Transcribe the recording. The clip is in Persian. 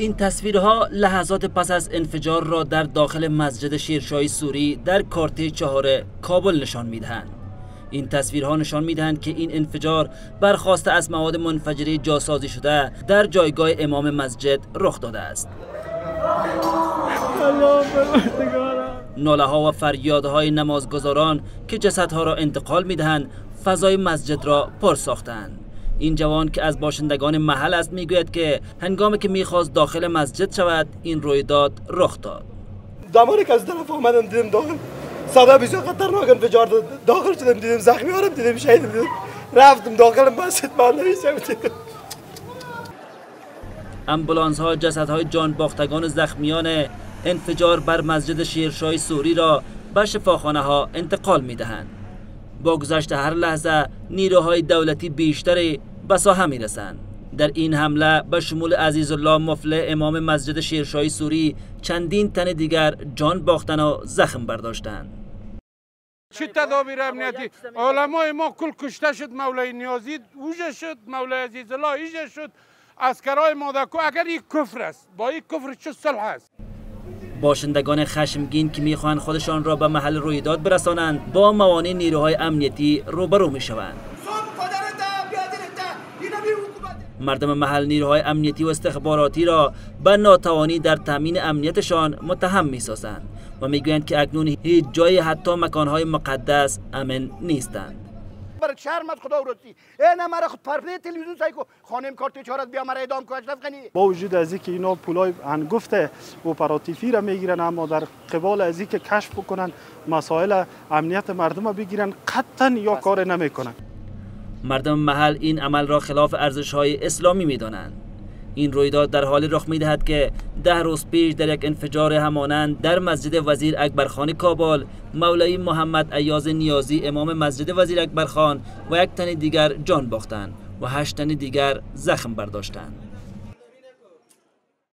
این تصویرها لحظات پس از انفجار را در داخل مسجد شیرشاهی سوری در کارته چهار کابل نشان می‌دهند. این تصویرها نشان می‌دهند که این انفجار برخواسته از مواد منفجره جاسازی شده در جایگاه امام مسجد رخ داده است. ناله ها و فریادهای نمازگزاران که جسدها را انتقال می‌دهند فضای مسجد را پر ساختند. این جوان که از باشندگان محل است می‌گوید که هنگامی که می‌خواست داخل مسجد شود این رویداد رخ داد. زمانی که از طرف آمدم دیدم داخل. صدا بسیار خطرناک انفجار داد. داخل شدم دیدم زخمی هارم دیدم شهید دیدم. رفتم داخل مسجد مولوی دیدم امبولانس ها جسد های جان باختگان زخمیان انفجار بر مسجد شیرشاه سوری را به شفاخانه ها انتقال می دهند. با گذشت هر لحظه نیروهای دولتی بیشتری به ساحه می رسند. در این حمله به شمول عزیز الله مفله امام مسجد شیرشاهی سوری چندین تن دیگر جان باختن و زخم برداشتند. چی تدابیر امنیتی علمای ما کل کشته شد مولای نیازی اوجه شد مولای عزیز الله ایجه شد اسکرای مادکو اگر این کفر است با این کفر چه صلح است باشندگان خشمگین که می‌خواهند خودشان را به محل رویداد برسانند با موانع نیروهای امنیتی روبرو می‌شوند مردم محل نیروهای امنیتی و استخباراتی را به ناتوانی در تامین امنیتشان متهم می‌سازند و می‌گویند که اکنون هیچ جای حتی مکانهای مقدس امن نیستند. برای شرم از خدا رسی اینا مرا خود پرده تلویزیون سعی کو خانم کارت چهارت بیا مرا اعدام کو اشرف غنی. با وجود از اینکه اینا پولای انگفت اپراتیفی را می‌گیرن اما در قبال از اینکه کشف بکنن مسائل امنیت مردم بگیرن قطعا یا کار نمی‌کنن. مردم محل این عمل را خلاف ارزش های اسلامی می‌دانند. این رویداد در حالی رخ می‌دهد که ده روز پیش در یک انفجار همانند در مسجد وزیر اکبرخان کابل مولای محمد ایاز نیازی امام مسجد وزیر اکبرخان و یک تن دیگر جان باختند و هشت تن دیگر زخم برداشتند.